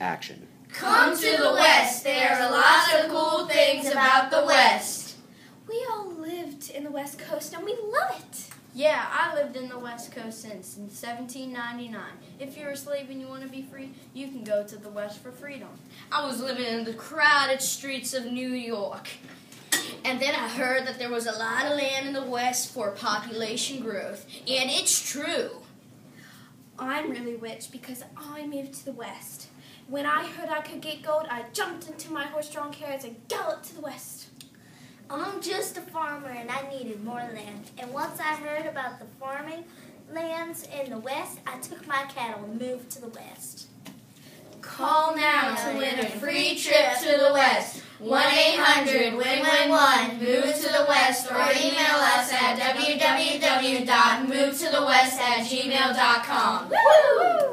action. Come to the West. There are lots of cool things about the West. We all lived in the West Coast and we love it. Yeah, I lived in the West Coast since 1799. If you're a slave and you want to be free, you can go to the West for freedom. I was living in the crowded streets of New York. And then I heard that there was a lot of land in the West for population growth. And it's true. I'm really rich because I moved to the West. When I heard I could get gold, I jumped into my horse-drawn carriage and galloped to the West. I'm just a farmer and I needed more land. And once I heard about the farming lands in the West, I took my cattle and moved to the West. Call now to win a free trip to the West. 1-800-WIN-WIN-1. Move to the West or email us at www.movetothewest at gmail.com. Woo!